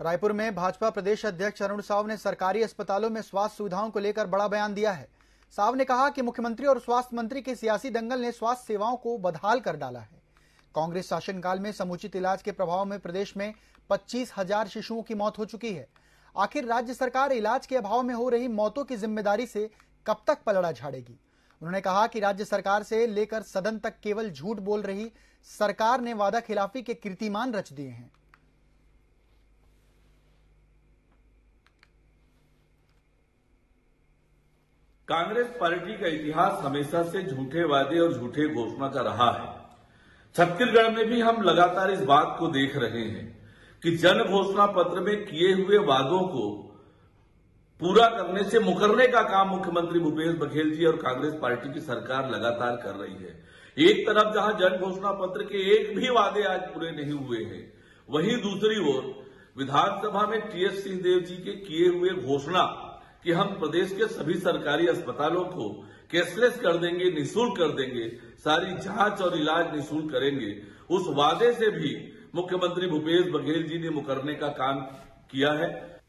रायपुर में भाजपा प्रदेश अध्यक्ष अरुण साव ने सरकारी अस्पतालों में स्वास्थ्य सुविधाओं को लेकर बड़ा बयान दिया है। साव ने कहा कि मुख्यमंत्री और स्वास्थ्य मंत्री के सियासी दंगल ने स्वास्थ्य सेवाओं को बदहाल कर डाला है। कांग्रेस शासनकाल में समुचित इलाज के प्रभाव में प्रदेश में पच्चीस हज़ार शिशुओं की मौत हो चुकी है। आखिर राज्य सरकार इलाज के अभाव में हो रही मौतों की ज़िम्मेदारी से कब तक पलड़ा झाड़ेगी? उन्होंने कहा कि राज्य सरकार से लेकर सदन तक केवल झूठ बोल रही सरकार ने वादा खिलाफी के कीर्तिमान रच दिए हैं। कांग्रेस पार्टी का इतिहास हमेशा से झूठे वादे और झूठे घोषणा का रहा है। छत्तीसगढ़ में भी हम लगातार इस बात को देख रहे हैं कि जन घोषणा पत्र में किए हुए वादों को पूरा करने से मुकरने का काम मुख्यमंत्री भूपेश बघेल जी और कांग्रेस पार्टी की सरकार लगातार कर रही है। एक तरफ़ जहाँ जन घोषणा पत्र के एक भी वादे आज पूरे नहीं हुए हैं, वहीं दूसरी ओर विधानसभा में टीएस सिंहदेव जी के किए हुए घोषणा कि हम प्रदेश के सभी सरकारी अस्पतालों को कैशलेस कर देंगे, निशुल्क कर देंगे, सारी जाँच और इलाज निशुल्क करेंगे। उस वादे से भी मुख्यमंत्री भूपेश बघेल जी ने मुकरने का काम किया है।